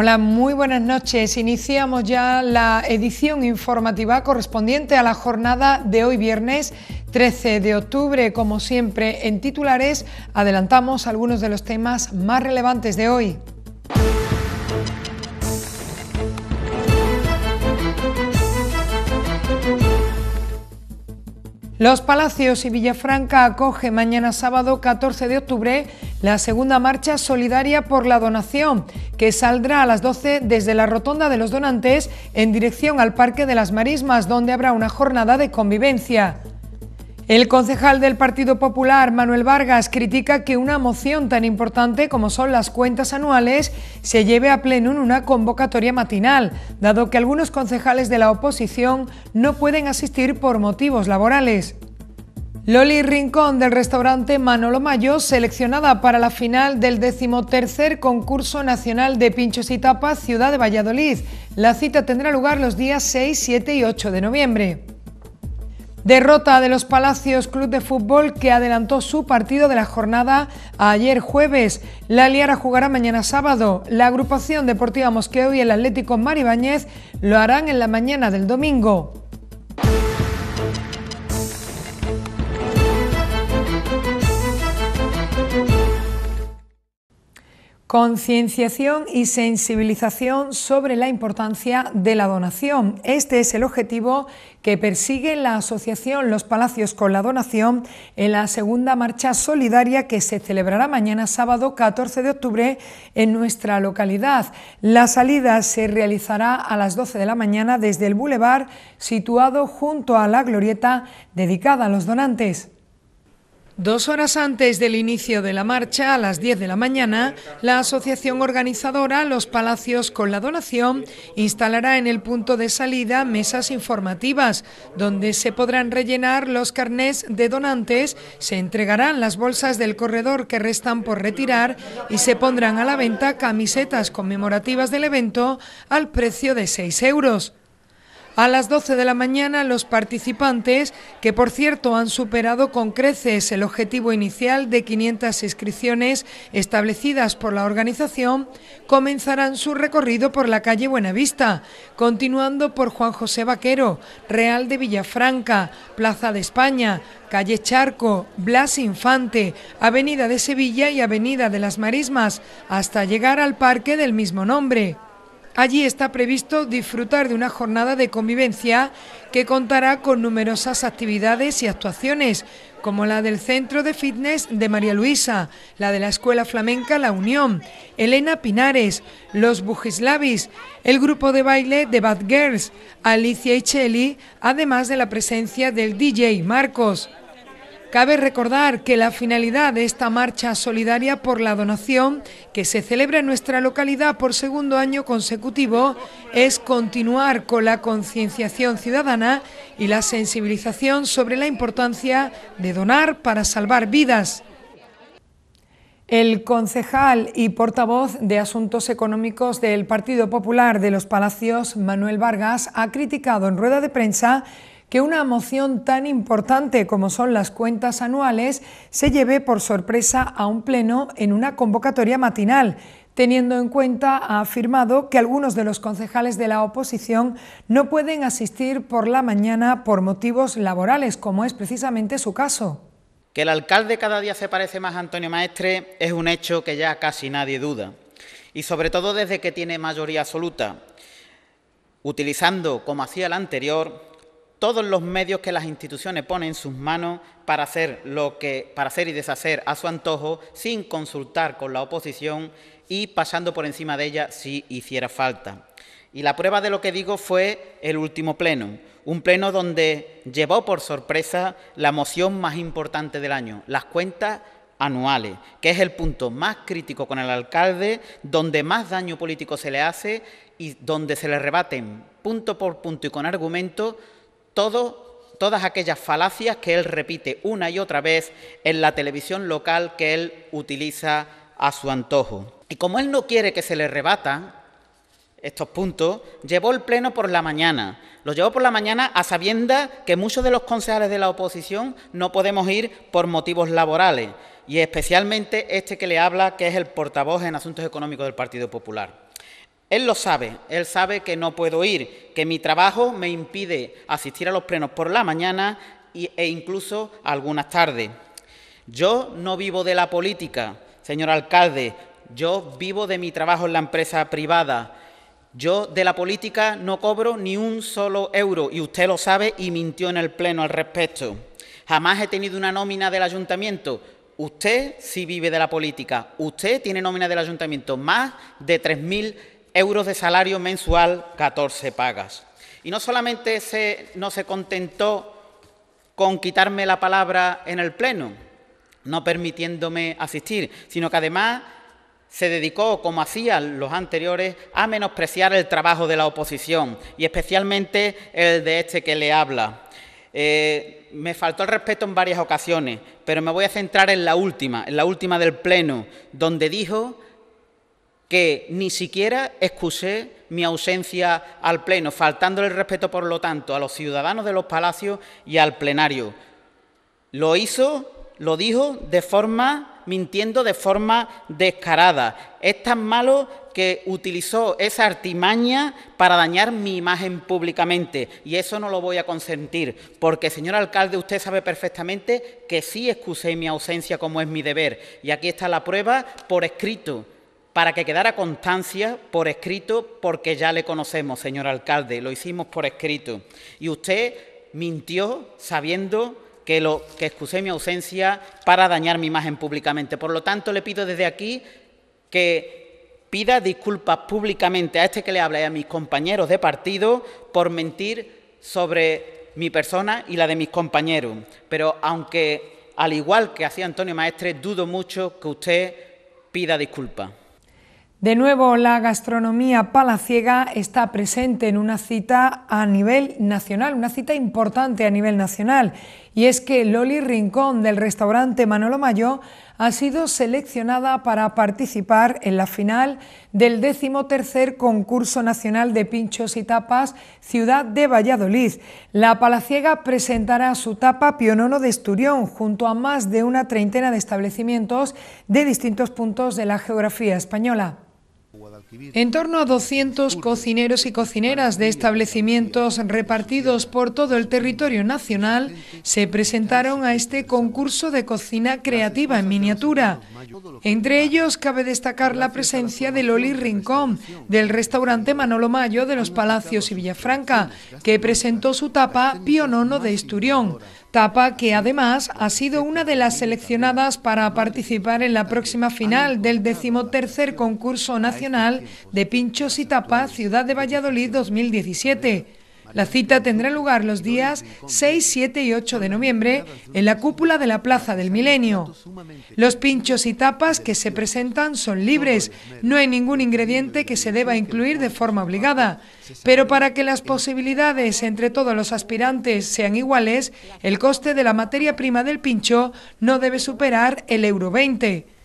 Hola, muy buenas noches. Iniciamos ya la edición informativa correspondiente a la jornada de hoy viernes 13 de octubre. Como siempre, en titulares adelantamos algunos de los temas más relevantes de hoy. Los Palacios y Villafranca acoge mañana sábado 14 de octubre la segunda marcha solidaria por la donación, que saldrá a las 12 desde la Rotonda de los Donantes en dirección al Parque de las Marismas, donde habrá una jornada de convivencia. El concejal del Partido Popular, Manuel Vargas, critica que una moción tan importante como son las cuentas anuales se lleve a pleno en una convocatoria matinal, dado que algunos concejales de la oposición no pueden asistir por motivos laborales. Loli Rincón del restaurante Manolo Mayo, seleccionada para la final del decimotercer concurso nacional de pinchos y tapas Ciudad de Valladolid. La cita tendrá lugar los días 6, 7 y 8 de noviembre. Derrota de los Palacios Club de Fútbol que adelantó su partido de la jornada ayer jueves. La Liara jugará mañana sábado. La agrupación deportiva Mosqueo y el Atlético Maribáñez lo harán en la mañana del domingo. Concienciación y sensibilización sobre la importancia de la donación. Este es el objetivo que persigue la asociación Los Palacios con la Donación en la segunda marcha solidaria que se celebrará mañana sábado 14 de octubre en nuestra localidad. La salida se realizará a las 12 de la mañana desde el bulevar situado junto a la glorieta dedicada a los donantes. Dos horas antes del inicio de la marcha, a las 10 de la mañana, la asociación organizadora Los Palacios con la Donación instalará en el punto de salida mesas informativas, donde se podrán rellenar los carnés de donantes, se entregarán las bolsas del corredor que restan por retirar y se pondrán a la venta camisetas conmemorativas del evento al precio de 6 euros. A las 12 de la mañana los participantes, que por cierto han superado con creces el objetivo inicial de 500 inscripciones establecidas por la organización, comenzarán su recorrido por la calle Buenavista, continuando por Juan José Vaquero, Real de Villafranca, Plaza de España, calle Charco, Blas Infante, Avenida de Sevilla y Avenida de las Marismas, hasta llegar al parque del mismo nombre. Allí está previsto disfrutar de una jornada de convivencia que contará con numerosas actividades y actuaciones, como la del Centro de Fitness de María Luisa, la de la Escuela Flamenca La Unión, Elena Pinares, los Bujislavis, el grupo de baile de Bad Girls, Alicia y Cheli, además de la presencia del DJ Marcos. Cabe recordar que la finalidad de esta marcha solidaria por la donación, que se celebra en nuestra localidad por segundo año consecutivo, es continuar con la concienciación ciudadana y la sensibilización sobre la importancia de donar para salvar vidas. El concejal y portavoz de Asuntos Económicos del Partido Popular de los Palacios, Manuel Vargas, ha criticado en rueda de prensa que una moción tan importante como son las cuentas anuales se lleve por sorpresa a un pleno en una convocatoria matinal, teniendo en cuenta, ha afirmado, que algunos de los concejales de la oposición no pueden asistir por la mañana por motivos laborales, como es precisamente su caso. Que el alcalde cada día se parece más a Antonio Maestre es un hecho que ya casi nadie duda, y sobre todo desde que tiene mayoría absoluta, utilizando, como hacía el anterior, todos los medios que las instituciones ponen en sus manos para hacer lo que para hacer y deshacer a su antojo sin consultar con la oposición y pasando por encima de ella si hiciera falta. Y la prueba de lo que digo fue el último pleno, un pleno donde llevó por sorpresa la moción más importante del año, las cuentas anuales, que es el punto más crítico con el alcalde, donde más daño político se le hace y donde se le rebaten punto por punto y con todas aquellas falacias que él repite una y otra vez en la televisión local que él utiliza a su antojo. Y como él no quiere que se le rebatan estos puntos, llevó el pleno por la mañana. Lo llevó por la mañana a sabiendas que muchos de los concejales de la oposición no podemos ir por motivos laborales, y especialmente este que le habla, que es el portavoz en asuntos económicos del Partido Popular. Él lo sabe, él sabe que no puedo ir, que mi trabajo me impide asistir a los plenos por la mañana e incluso algunas tardes. Yo no vivo de la política, señor alcalde, yo vivo de mi trabajo en la empresa privada. Yo de la política no cobro ni un solo euro y usted lo sabe y mintió en el Pleno al respecto. Jamás he tenido una nómina del ayuntamiento. Usted sí vive de la política. Usted tiene nómina del ayuntamiento. Más de 3.000 euros de salario mensual, 14 pagas. Y no solamente se, no se contentó con quitarme la palabra en el Pleno, no permitiéndome asistir, sino que además se dedicó, como hacían los anteriores, a menospreciar el trabajo de la oposición y especialmente el de este que le habla. Eh, me faltó el respeto en varias ocasiones, pero me voy a centrar en la última, en la última del Pleno, donde dijo que ni siquiera excusé mi ausencia al Pleno, faltándole el respeto, por lo tanto, a los ciudadanos de los palacios y al plenario. Lo hizo, lo dijo de forma mintiendo de forma descarada. Es tan malo que utilizó esa artimaña para dañar mi imagen públicamente y eso no lo voy a consentir, porque señor alcalde, usted sabe perfectamente que sí excusé mi ausencia como es mi deber y aquí está la prueba por escrito para que quedara constancia por escrito, porque ya le conocemos, señor alcalde, lo hicimos por escrito. Y usted mintió sabiendo que, lo, que excusé mi ausencia para dañar mi imagen públicamente. Por lo tanto, le pido desde aquí que pida disculpas públicamente a este que le habla y a mis compañeros de partido por mentir sobre mi persona y la de mis compañeros. Pero aunque, al igual que hacía Antonio Maestre, dudo mucho que usted pida disculpas. De nuevo, la gastronomía palaciega está presente en una cita a nivel nacional, una cita importante a nivel nacional, y es que Loli Rincón del restaurante Manolo Mayo ha sido seleccionada para participar en la final del decimotercer concurso nacional de pinchos y tapas Ciudad de Valladolid. La palaciega presentará su tapa Pionono de Esturión junto a más de una treintena de establecimientos de distintos puntos de la geografía española. En torno a 200 cocineros y cocineras de establecimientos repartidos por todo el territorio nacional se presentaron a este concurso de cocina creativa en miniatura. Entre ellos cabe destacar la presencia de Loli Rincón, del restaurante Manolo Mayo de los Palacios y Villafranca, que presentó su tapa Pionono de Esturión Tapa que además ha sido una de las seleccionadas para participar en la próxima final del decimotercer concurso nacional de pinchos y tapa Ciudad de Valladolid 2017. La cita tendrá lugar los días 6, 7 y 8 de noviembre en la cúpula de la Plaza del Milenio. Los pinchos y tapas que se presentan son libres, no hay ningún ingrediente que se deba incluir de forma obligada, pero para que las posibilidades entre todos los aspirantes sean iguales, el coste de la materia prima del pincho no debe superar el euro 20.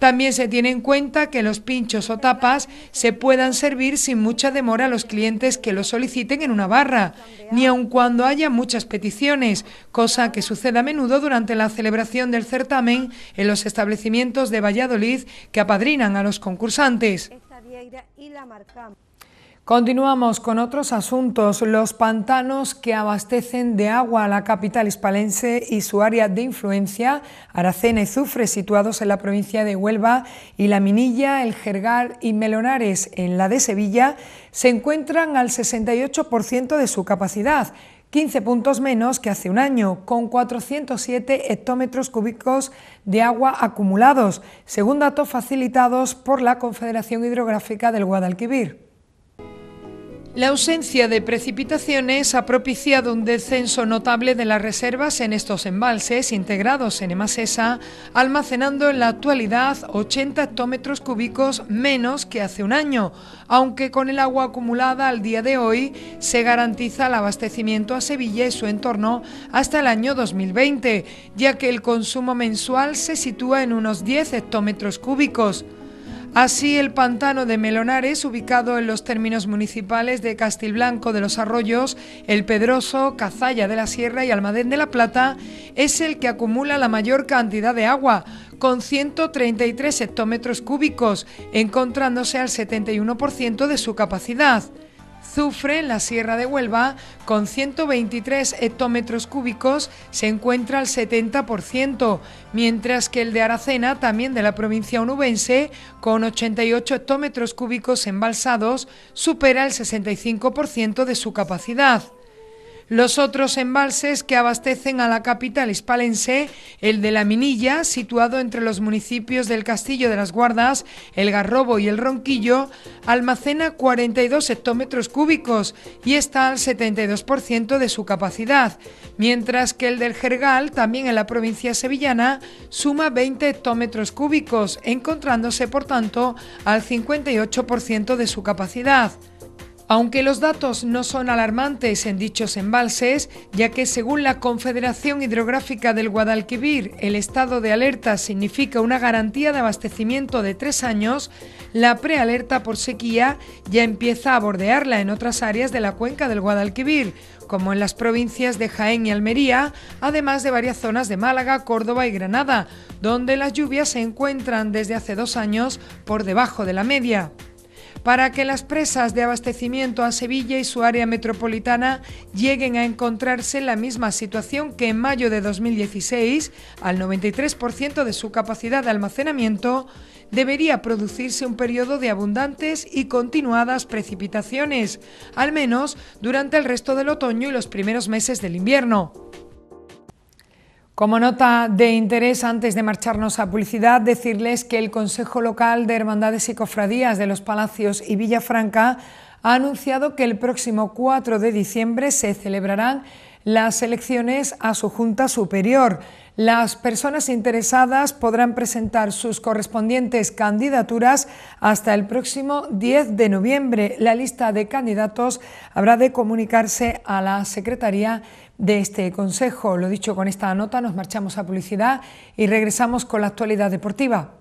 También se tiene en cuenta que los pinchos o tapas se puedan servir sin mucha demora a los clientes que lo soliciten en una barra, ni aun cuando haya muchas peticiones, cosa que sucede a menudo durante la celebración del certamen en los establecimientos de Valladolid que apadrinan a los concursantes. Continuamos con otros asuntos. Los pantanos que abastecen de agua a la capital hispalense y su área de influencia, Aracena y Zufre, situados en la provincia de Huelva, y La Minilla, El Jergar y Melonares, en la de Sevilla, se encuentran al 68% de su capacidad. 15 puntos menos que hace un año, con 407 hectómetros cúbicos de agua acumulados, según datos facilitados por la Confederación Hidrográfica del Guadalquivir. La ausencia de precipitaciones ha propiciado un descenso notable de las reservas en estos embalses integrados en Emasesa, almacenando en la actualidad 80 hectómetros cúbicos menos que hace un año, aunque con el agua acumulada al día de hoy se garantiza el abastecimiento a Sevilla y su entorno hasta el año 2020, ya que el consumo mensual se sitúa en unos 10 hectómetros cúbicos. Así, el pantano de Melonares, ubicado en los términos municipales de Castilblanco de los Arroyos, El Pedroso, Cazalla de la Sierra y Almadén de la Plata, es el que acumula la mayor cantidad de agua, con 133 hectómetros cúbicos, encontrándose al 71% de su capacidad. Zufre, en la Sierra de Huelva, con 123 hectómetros cúbicos, se encuentra al 70%, mientras que el de Aracena, también de la provincia onubense, con 88 hectómetros cúbicos embalsados, supera el 65% de su capacidad. Los otros embalses que abastecen a la capital hispalense, el de La Minilla, situado entre los municipios del Castillo de las Guardas, El Garrobo y El Ronquillo, almacena 42 hectómetros cúbicos y está al 72% de su capacidad, mientras que el del Jergal, también en la provincia sevillana, suma 20 hectómetros cúbicos, encontrándose por tanto al 58% de su capacidad. Aunque los datos no son alarmantes en dichos embalses, ya que según la Confederación Hidrográfica del Guadalquivir el estado de alerta significa una garantía de abastecimiento de tres años, la prealerta por sequía ya empieza a bordearla en otras áreas de la cuenca del Guadalquivir, como en las provincias de Jaén y Almería, además de varias zonas de Málaga, Córdoba y Granada, donde las lluvias se encuentran desde hace dos años por debajo de la media para que las presas de abastecimiento a Sevilla y su área metropolitana lleguen a encontrarse en la misma situación que en mayo de 2016, al 93% de su capacidad de almacenamiento, debería producirse un periodo de abundantes y continuadas precipitaciones, al menos durante el resto del otoño y los primeros meses del invierno. Como nota de interés, antes de marcharnos a publicidad, decirles que el Consejo Local de Hermandades y Cofradías de los Palacios y Villafranca ha anunciado que el próximo 4 de diciembre se celebrarán las elecciones a su Junta Superior. Las personas interesadas podrán presentar sus correspondientes candidaturas hasta el próximo 10 de noviembre. La lista de candidatos habrá de comunicarse a la Secretaría de este Consejo. Lo dicho con esta nota, nos marchamos a publicidad y regresamos con la actualidad deportiva.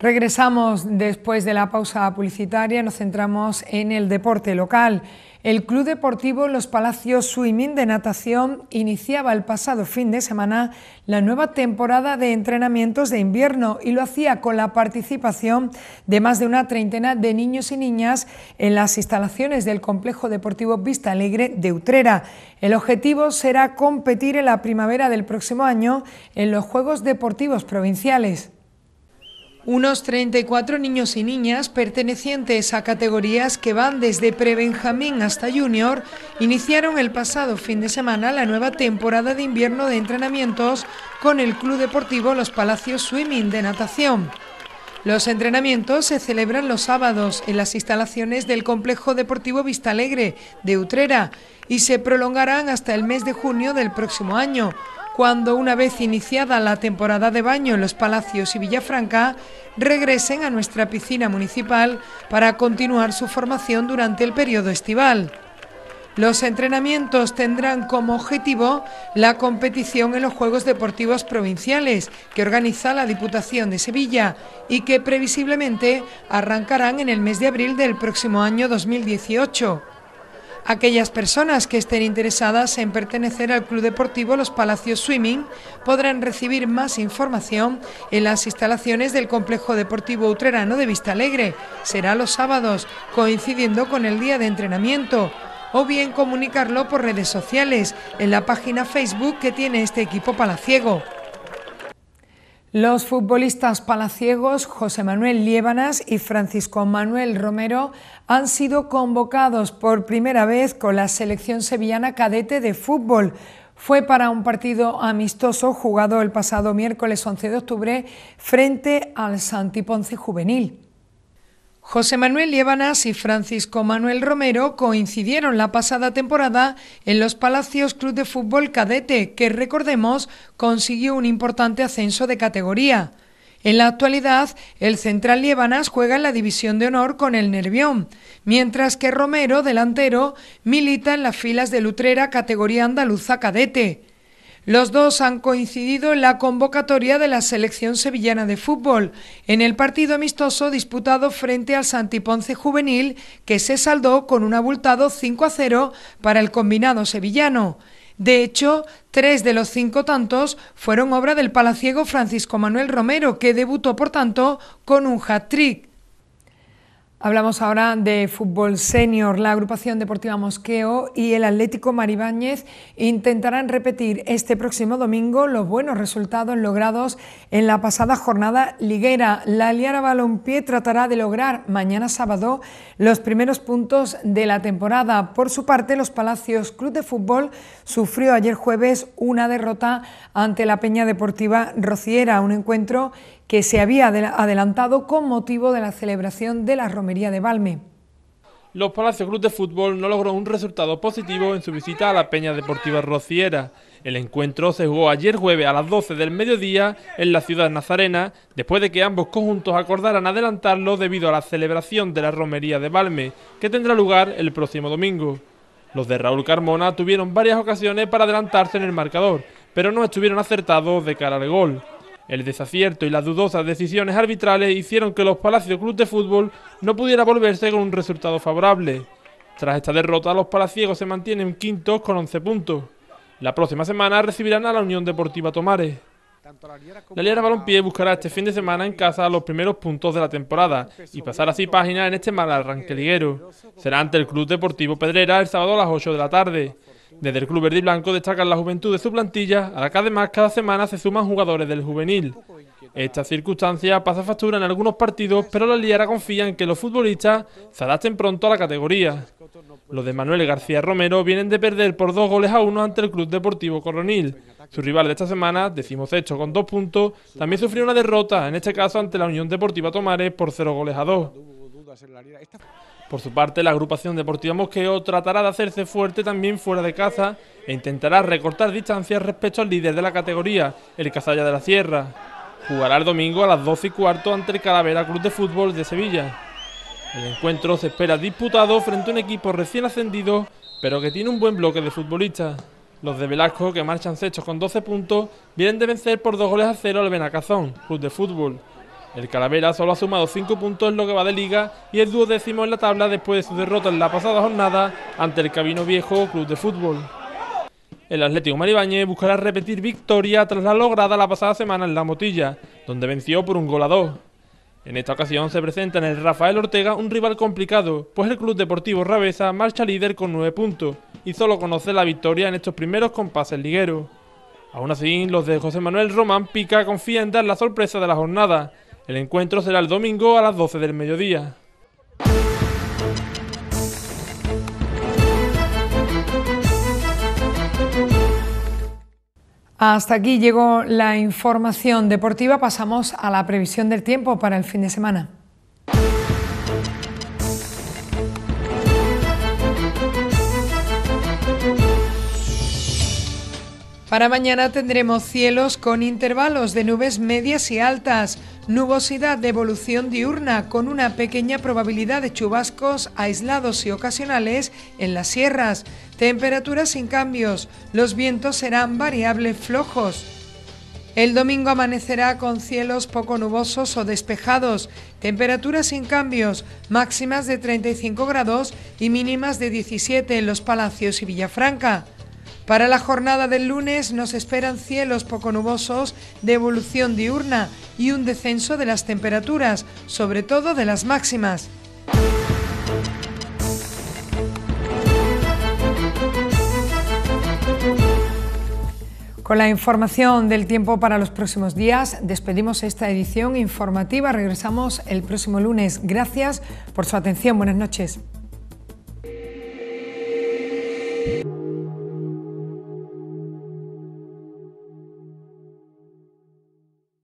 Regresamos después de la pausa publicitaria, nos centramos en el deporte local. El Club Deportivo Los Palacios Swimming de Natación iniciaba el pasado fin de semana la nueva temporada de entrenamientos de invierno y lo hacía con la participación de más de una treintena de niños y niñas en las instalaciones del Complejo Deportivo Vista Alegre de Utrera. El objetivo será competir en la primavera del próximo año en los Juegos Deportivos Provinciales. Unos 34 niños y niñas pertenecientes a categorías que van desde prebenjamín hasta junior iniciaron el pasado fin de semana la nueva temporada de invierno de entrenamientos con el Club Deportivo Los Palacios Swimming de natación. Los entrenamientos se celebran los sábados en las instalaciones del Complejo Deportivo Vista Alegre de Utrera y se prolongarán hasta el mes de junio del próximo año cuando una vez iniciada la temporada de baño en los Palacios y Villafranca, regresen a nuestra piscina municipal para continuar su formación durante el periodo estival. Los entrenamientos tendrán como objetivo la competición en los Juegos Deportivos Provinciales que organiza la Diputación de Sevilla y que previsiblemente arrancarán en el mes de abril del próximo año 2018. Aquellas personas que estén interesadas en pertenecer al Club Deportivo Los Palacios Swimming podrán recibir más información en las instalaciones del Complejo Deportivo Utrerano de Vista Alegre. Será los sábados, coincidiendo con el día de entrenamiento o bien comunicarlo por redes sociales en la página Facebook que tiene este equipo palaciego. Los futbolistas palaciegos José Manuel Liébanas y Francisco Manuel Romero han sido convocados por primera vez con la selección sevillana cadete de fútbol. Fue para un partido amistoso jugado el pasado miércoles 11 de octubre frente al Santiponce Juvenil. José Manuel Liebanas y Francisco Manuel Romero coincidieron la pasada temporada en los Palacios Club de Fútbol Cadete, que recordemos consiguió un importante ascenso de categoría. En la actualidad, el central Liebanas juega en la división de honor con el Nervión, mientras que Romero, delantero, milita en las filas de Lutrera categoría andaluza cadete. Los dos han coincidido en la convocatoria de la selección sevillana de fútbol, en el partido amistoso disputado frente al Santiponce Juvenil, que se saldó con un abultado 5 a 0 para el combinado sevillano. De hecho, tres de los cinco tantos fueron obra del palaciego Francisco Manuel Romero, que debutó, por tanto, con un hat-trick. Hablamos ahora de fútbol senior. La agrupación deportiva Mosqueo y el Atlético Maribáñez intentarán repetir este próximo domingo los buenos resultados logrados en la pasada jornada liguera. La Liara Balompié tratará de lograr mañana sábado los primeros puntos de la temporada. Por su parte, los Palacios Club de Fútbol sufrió ayer jueves una derrota ante la Peña Deportiva Rociera, un encuentro que se había adelantado con motivo de la celebración de la romería de Balme. Los Palacios Club de Fútbol no logró un resultado positivo en su visita a la Peña Deportiva Rociera. El encuentro se jugó ayer jueves a las 12 del mediodía en la ciudad nazarena, después de que ambos conjuntos acordaran adelantarlo debido a la celebración de la romería de Balme, que tendrá lugar el próximo domingo. Los de Raúl Carmona tuvieron varias ocasiones para adelantarse en el marcador, pero no estuvieron acertados de cara al gol. El desacierto y las dudosas decisiones arbitrales hicieron que los Palacios Club de Fútbol no pudiera volverse con un resultado favorable. Tras esta derrota, los palaciegos se mantienen quintos con 11 puntos. La próxima semana recibirán a la Unión Deportiva Tomares. La Liera Balompié buscará este fin de semana en casa los primeros puntos de la temporada y pasar así página en este mal arranque liguero. Será ante el Club Deportivo Pedrera el sábado a las 8 de la tarde. Desde el Club Verde y Blanco destacan la juventud de su plantilla, a la que además cada semana se suman jugadores del juvenil. Esta circunstancia pasa factura en algunos partidos, pero la Liara confía en que los futbolistas se adapten pronto a la categoría. Los de Manuel García Romero vienen de perder por dos goles a uno ante el Club Deportivo Coronil. Su rival de esta semana, decimos hecho con dos puntos, también sufrió una derrota, en este caso ante la Unión Deportiva Tomares por cero goles a dos. Por su parte, la agrupación deportiva Mosqueo tratará de hacerse fuerte también fuera de casa e intentará recortar distancias respecto al líder de la categoría, el Casalla de la Sierra. Jugará el domingo a las 12 y cuarto ante el Calavera Club de Fútbol de Sevilla. El encuentro se espera disputado frente a un equipo recién ascendido, pero que tiene un buen bloque de futbolistas. Los de Velasco, que marchan sextos con 12 puntos, vienen de vencer por dos goles a cero al Benacazón, Club de Fútbol. El Calavera solo ha sumado 5 puntos en lo que va de liga y es duodécimo en la tabla después de su derrota en la pasada jornada ante el Cabino Viejo Club de Fútbol. El Atlético Maribáñez buscará repetir victoria tras la lograda la pasada semana en La Motilla, donde venció por un gol a dos. En esta ocasión se presenta en el Rafael Ortega un rival complicado, pues el Club Deportivo Rabesa marcha líder con 9 puntos y solo conoce la victoria en estos primeros compases ligueros. Aún así, los de José Manuel Román Pica confían en dar la sorpresa de la jornada el encuentro será el domingo a las 12 del mediodía. Hasta aquí llegó la información deportiva. Pasamos a la previsión del tiempo para el fin de semana. Para mañana tendremos cielos con intervalos de nubes medias y altas, nubosidad de evolución diurna con una pequeña probabilidad de chubascos aislados y ocasionales en las sierras, temperaturas sin cambios, los vientos serán variables flojos. El domingo amanecerá con cielos poco nubosos o despejados, temperaturas sin cambios, máximas de 35 grados y mínimas de 17 en los Palacios y Villafranca. Para la jornada del lunes nos esperan cielos poco nubosos de evolución diurna y un descenso de las temperaturas, sobre todo de las máximas. Con la información del tiempo para los próximos días, despedimos esta edición informativa. Regresamos el próximo lunes. Gracias por su atención. Buenas noches.